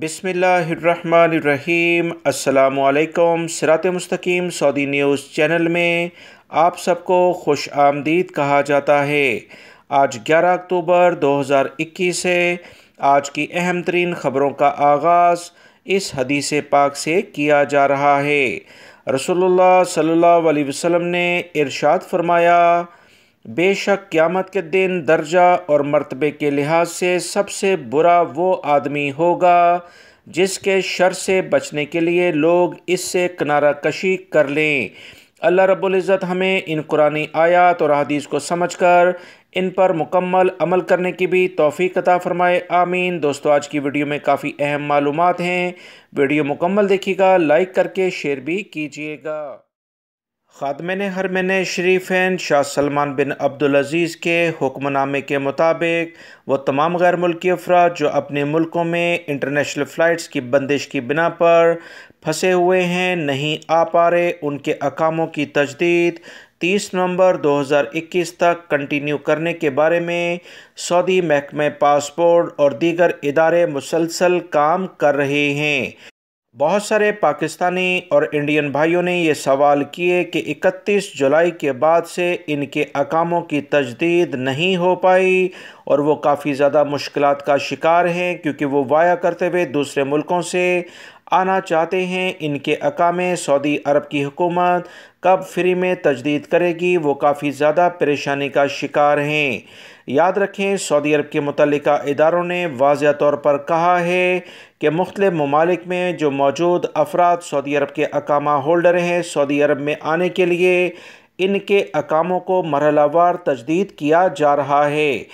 बिसमीम असलकम सरात मुस्तकीम Saudi news channel में आप सबको खुश आमदीद कहा जाता है। आज 11 अक्टूबर 2021 है। आज की अहम तरीन ख़बरों का आगाज़ इस हदीस पाक से किया जा रहा है। रसोल्ला अलैहि वसल्लम ने इरशाद फरमाया बेशक क़्यामत के दिन दर्जा और मरतबे के लिहाज से सबसे बुरा वो आदमी होगा, जिसके शर से बचने के लिए लोग इससे किनारा कशी कर लें। अल्लाह रब्ज़त हमें इन कुरानी आयात और हदीस को समझकर इन पर मुकम्मल अमल करने की भी तोफ़ी कता फ़रमाए। आमीन। दोस्तों, आज की वीडियो में काफ़ी अहम मालूम हैं। वीडियो मुकम्मल देखिएगा, लाइक करके शेयर भी कीजिएगा। ख़ादमिन हरमन शरीफें शाह सलमान बिन अब्दुलज़ीज़ के हुक्मनामे के मुताबिक वह तमाम गैर मुल्की अफराद जो अपने मुल्कों में इंटरनेशनल फ़्लाइट्स की बंदिश की बिना पर फंसे हुए हैं नहीं आ पा रहे, उनके अकामों की तजदीद 30 नवंबर 2021 तक कंटिन्यू करने के बारे में सऊदी महकमे पासपोर्ट और दीगर इदारे मुसलसल काम कर रहे हैं। बहुत सारे पाकिस्तानी और इंडियन भाइयों ने ये सवाल किए कि 31 जुलाई के बाद से इनके अकामों की तजदीद नहीं हो पाई और वो काफ़ी ज़्यादा मुश्किल का शिकार हैं, क्योंकि वो वाया करते हुए दूसरे मुल्कों से आना चाहते हैं। इनके अकामे सऊदी अरब की हुकूमत कब फ्री में तजदीद करेगी, वो काफ़ी ज़्यादा परेशानी का शिकार हैं। याद रखें, सऊदी अरब के मुतल इदारों ने वाज तौर पर कहा है कि मुख्तलिफ़ ममालिक में जो मौजूद अफराद सऊदी अरब के अकामा होल्डर हैं, सऊदी अरब में आने के लिए इनके अकामों को मरहलावार तजदीद किया जा रहा है।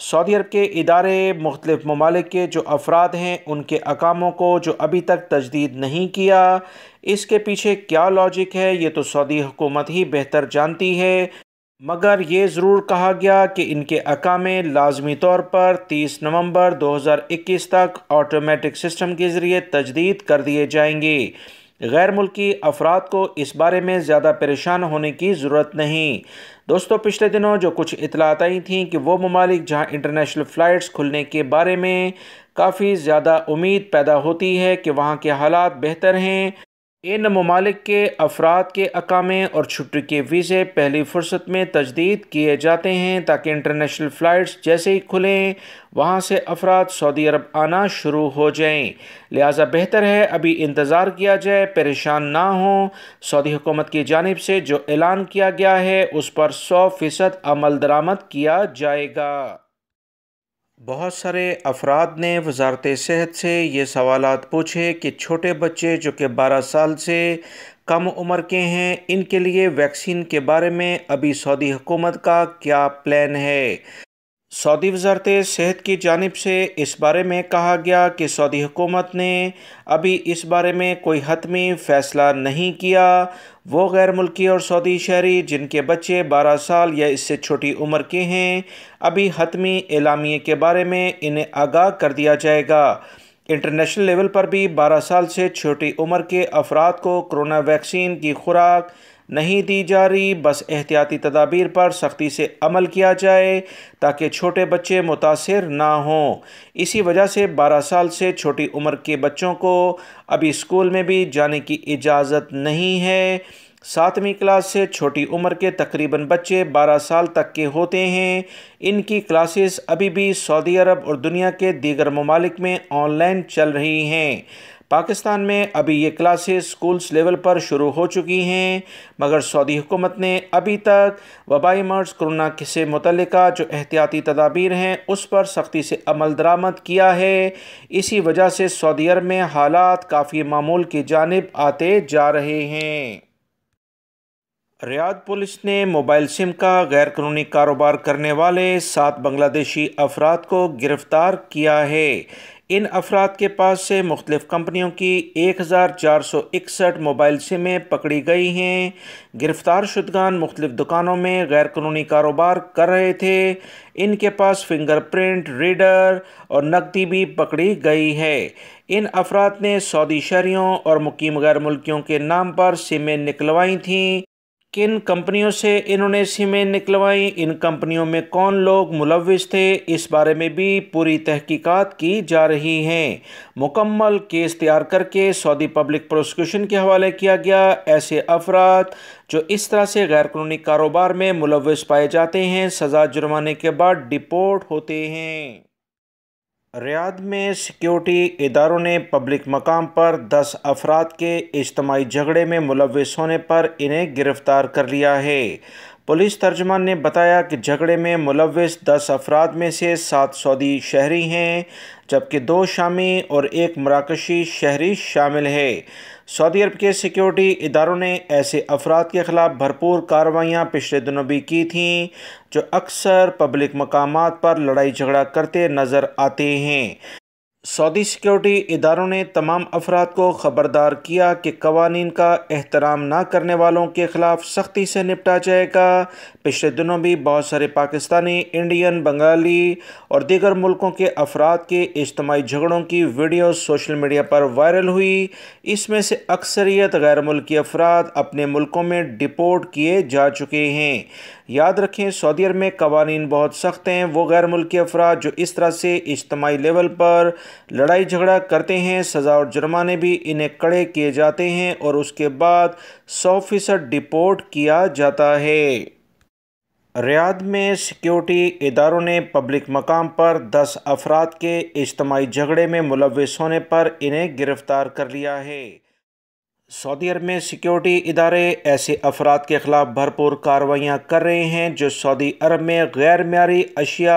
सऊदी अरब के इदारे मुख्तलिफ़ ममालिक के जो अफराद हैं, उनके अकामों को जो अभी तक तजदीद नहीं किया, इसके पीछे क्या लॉजिक है, ये तो सऊदी हुकूमत ही बेहतर जानती है। मगर ये ज़रूर कहा गया कि इनके अकामे लाजमी तौर पर 30 नवंबर 2021 तक ऑटोमेटिक सिस्टम के ज़रिए तजदीद कर दिए जाएँगे। गैर मुल्की अफराद को इस बारे में ज़्यादा परेशान होने की ज़रूरत नहीं। दोस्तों, पिछले दिनों जो कुछ इतलात आई थी कि वो ममालिक जहाँ इंटरनेशनल फ़्लाइट्स खुलने के बारे में काफ़ी ज़्यादा उम्मीद पैदा होती है कि वहाँ के हालात बेहतर हैं इन ममालिक के अफराद के अकामे और छुट्टी के वीज़े पहली फ़ुर्सत में तजदीद किए जाते हैं ताकि इंटरनेशनल फ़्लाइट्स जैसे ही खुलें, वहाँ से अफराद सऊदी अरब आना शुरू हो जाएँ। लिहाजा बेहतर है अभी इंतज़ार किया जाए, परेशान ना हो। सऊदी हुकूमत की जानब से जो ऐलान किया गया है, उस पर सौ फ़ीसद अमल दरामद किया जाएगा। बहुत सारे अफराद ने वजारत सेहत से ये सवाल पूछे कि छोटे बच्चे जो कि बारह साल से कम उम्र के हैं, इनके लिए वैक्सीन के बारे में अभी सऊदी हुकूमत का क्या प्लान है? सऊदी वजारत सेहत की जानब से इस बारे में कहा गया कि सऊदी हुकूमत ने अभी इस बारे में कोई हतमी फ़ैसला नहीं किया। वो गैर मुल्की और सऊदी शहरी, जिनके बच्चे 12 साल या इससे छोटी उम्र के हैं, अभी हतमी एलामिए के बारे में इन्हें आगाह कर दिया जाएगा। इंटरनेशनल लेवल पर भी 12 साल से छोटी उम्र के अफराद को कोरोना वैक्सीन की खुराक नहीं दी जा रही। बस एहतियाती तदाबीर पर सख्ती से अमल किया जाए ताकि छोटे बच्चे मुतासर ना हों। इसी वजह से 12 साल से छोटी उम्र के बच्चों को अभी स्कूल में भी जाने की इजाज़त नहीं है। सातवीं क्लास से छोटी उम्र के तकरीबन बच्चे 12 साल तक के होते हैं। इनकी क्लासेस अभी भी सऊदी अरब और दुनिया के दीगर ममालिक में ऑनलाइन चल रही हैं। पाकिस्तान में अभी ये क्लासेस स्कूल्स लेवल पर शुरू हो चुकी हैं, मगर सऊदी हुकूमत ने अभी तक वबाई मर्ज कोरोना से मुतल जो एहतियाती तदाबीर हैं, उस पर सख्ती से अमल दरामद किया है। इसी वजह से सऊदी अरब में हालात काफ़ी मामूल की जानब आते जा रहे हैं। रियाद पुलिस ने मोबाइल सिम का गैर कानूनी कारोबार करने वाले सात बांग्लादेशी अफराद को गिरफ़्तार किया है। इन अफराद के पास से मुख्तलिफ़ कंपनियों की एक हज़ार चार सौ इकसठ मोबाइल सिमें पकड़ी गई हैं। गिरफ़्तार शुदगान मुख्तलिफ़ दुकानों में गैर कानूनी कारोबार कर रहे थे। इनके पास फिंगरप्रिंट, रीडर और नकदी भी पकड़ी गई है। इन अफराद ने सऊदी शहरीों और मुकीम गैर मुल्कियों के नाम पर सिमें निकलवाई थीं। किन कंपनियों से इन्होंने सिमें निकलवाई, इन कंपनियों में कौन लोग मुलविस थे, इस बारे में भी पूरी तहकीकात की जा रही हैं। मुकम्मल केस तैयार करके सऊदी पब्लिक प्रोसिक्यूशन के हवाले किया गया। ऐसे अफराद जो इस तरह से गैर कानूनी कारोबार में मुलविस पाए जाते हैं, सज़ा जुर्माने के बाद डिपोर्ट होते हैं। रियाद में सिक्योरिटी इदारों ने पब्लिक मकाम पर दस अफराद के इज्तमाही झगड़े में मुलविस होने पर इन्हें गिरफ़्तार कर लिया है। पुलिस तर्जमान ने बताया कि झगड़े में मुलविस दस अफराद में से सात सऊदी शहरी हैं, जबकि दो शामी और एक मराकशी शहरी शामिल है। सऊदी अरब के सिक्योरिटी इदारों ने ऐसे अफराद के ख़िलाफ़ भरपूर कार्रवाइयाँ पिछले दिनों भी की थीं, जो अक्सर पब्लिक मकाम पर लड़ाई झगड़ा करते नज़र आते हैं। सऊदी सिक्योरिटी इदारों ने तमाम अफराद को ख़बरदार किया कि कवानीन का एहतराम ना करने वालों के ख़िलाफ़ सख्ती से निपटा जाएगा। पिछले दिनों भी बहुत सारे पाकिस्तानी, इंडियन, बंगाली और दीगर मुल्कों के अफराद के इज्तमाही झगड़ों की वीडियो सोशल मीडिया पर वायरल हुई। इसमें से अक्सरियत गैर मुल्की अफराद अपने मुल्कों में डिपोर्ट किए जा चुके हैं। याद रखें, सऊदी अरब में कवानीन बहुत सख्त हैं। वो गैर मुल्की अफराद जो इस तरह से इज्तमाही लेवल पर लड़ाई झगड़ा करते हैं, सज़ा और जुर्माने भी इन्हें कड़े किए जाते हैं और उसके बाद सौ फ़ीसद डिपोर्ट किया जाता है। रियाद में सिक्योरिटी इदारों ने पब्लिक मकाम पर दस अफराद के इज्तमाही झगड़े में मुलविस होने पर इन्हें गिरफ़्तार कर लिया है। सऊदी अरब में सिक्योरिटी इदारे ऐसे अफराद के ख़िलाफ़ भरपूर कार्रवाइयाँ कर रहे हैं जो सऊदी अरब में गैर मीरी अशिया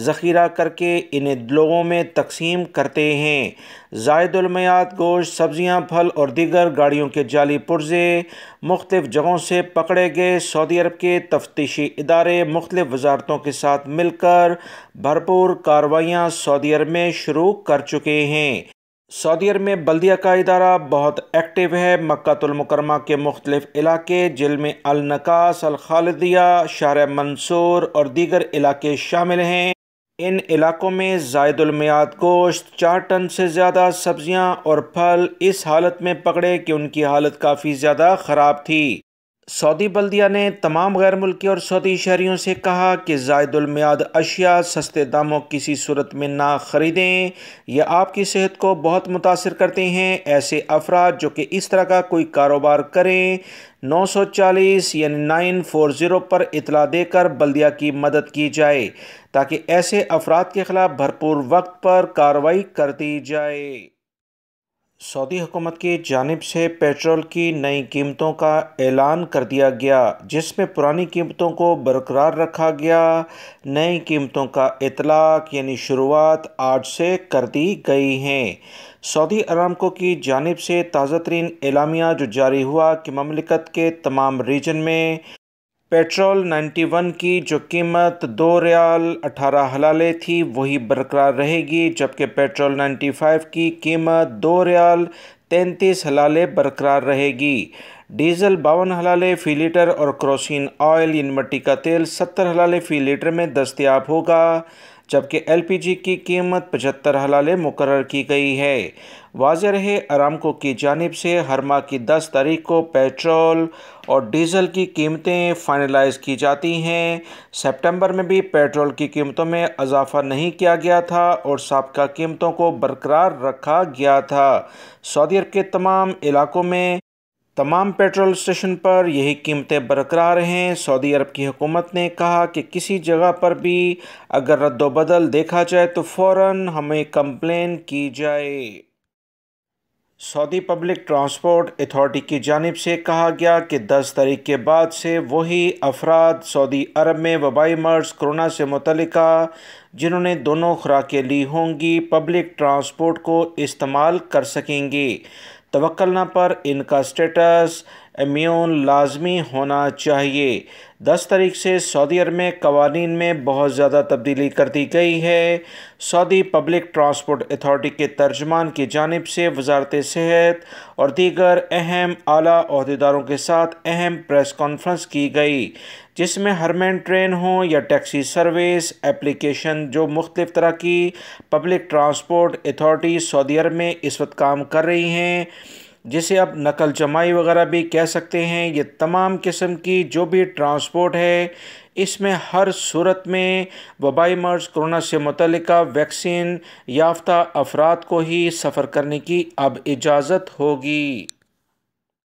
ज़ख़ीरा करके इन्हें लोगों में तकसीम करते हैं। जायदुलमयात गोश्त, सब्ज़ियाँ, फल और दीगर गाड़ियों के जाली पुर्जे मुख्तफ जगहों से पकड़े गए सऊदी अरब के तफ्तीशी इदारे मुख्तलिफ़ वजारतों के साथ मिलकर भरपूर कार्रवाइयाँ सऊदी अरब में शुरू कर चुके हैं। सऊदी अरब में बल्दिया का इदारा बहुत एक्टिव है। मक्तुलमकरमा के मुख्तलिफ़ इलाके जिनमें अलनकास अल खालदिया शार मंसूर और दीगर इलाके शामिल हैं। इन इलाकों में जायदुलमियाद गोश्त, चार टन से ज़्यादा सब्ज़ियाँ और फल इस हालत में पकड़े कि उनकी हालत काफ़ी ज़्यादा ख़राब थी। सऊदी बल्दिया ने तमाम गैर मुल्की और सऊदी शहरीों से कहा कि जायदुलमियाद अशिया सस्ते दामों किसी सूरत में ना ख़रीदें। यह आपकी सेहत को बहुत मुतासर करते हैं। ऐसे अफराद जो कि इस तरह का कोई कारोबार करें 940 यानी नाइन फोर ज़ीरो पर इतला देकर बल्दिया की मदद की जाए, ताकि ऐसे अफराद के ख़िलाफ़ भरपूर वक्त पर कार्रवाई कर दी जाए। सऊदी हुकूमत की जानब से पेट्रोल की नई कीमतों का ऐलान कर दिया गया, जिसमें पुरानी कीमतों को बरकरार रखा गया। नई कीमतों का इतलाक यानी शुरुआत आज से कर दी गई हैं। सऊदी अरामको की जानब से ताज़ा तरीन एलामिया जो जारी हुआ कि ममलिकत के तमाम रीजन में पेट्रोल 91 की जो कीमत दो रियाल अठारह हलाले थी, वही बरकरार रहेगी, जबकि पेट्रोल 95 की कीमत दो रियाल तैंतीस हलाले बरकरार रहेगी। डीजल बावन हलाले फ़ी लीटर और क्रोसिन ऑयल, इन मट्टी का तेल सत्तर हलाले फ़ी लीटर में दस्तियाब होगा। जबकि एलपीजी की कीमत पचहत्तर हलाले मुकर की गई है। वाज रहे अरामको की जानब से हर माह की दस तारीख को पेट्रोल और डीज़ल की कीमतें फाइनलाइज की जाती हैं। सितंबर में भी पेट्रोल की कीमतों में इजाफा नहीं किया गया था और सबका कीमतों को बरकरार रखा गया था। सऊदी अरब के तमाम इलाकों में तमाम पेट्रोल स्टेशन पर यही कीमतें बरकरार हैं। सऊदी अरब की हुकूमत ने कहा कि किसी जगह पर भी अगर रद्दबदल देखा जाए तो फ़ौर हमें कंप्लेन की जाए। सऊदी पब्लिक ट्रांसपोर्ट अथॉरिटी की जानब से कहा गया कि 10 तारीख के बाद से वही अफराद सऊदी अरब में वबाई मर्ज कोरोना से मुतल जिन्होंने दोनों खुराकें ली होंगी, पब्लिक ट्रांसपोर्ट को इस्तेमाल कर सकेंगे। तवक्लना पर इनका स्टेटस इम्यून लाजमी होना चाहिए। दस तारीख से सऊदी अरब में कवानीन में बहुत ज़्यादा तब्दीली कर दी गई है। सऊदी पब्लिक ट्रांसपोर्ट अथॉरिटी के तर्जमान की जानब से वजारत सेहत और दीगर अहम आला के साथ अहम प्रेस कॉन्फ्रेंस की गई। जिसमें हरमैन ट्रेन हो या टैक्सी सर्विस, एप्लीकेशन, जो मुख्तलिफ़ तरह की public transport authority Saudi Arab में इस वक्त काम कर रही हैं, जिसे आप नकल जमाई वगैरह भी कह सकते हैं। ये तमाम किस्म की जो भी ट्रांसपोर्ट है, इसमें हर सूरत में वबाई मर्ज कोरोना से मुतल वैक्सीन याफ्ता अफराद को ही सफ़र करने की अब इजाज़त होगी।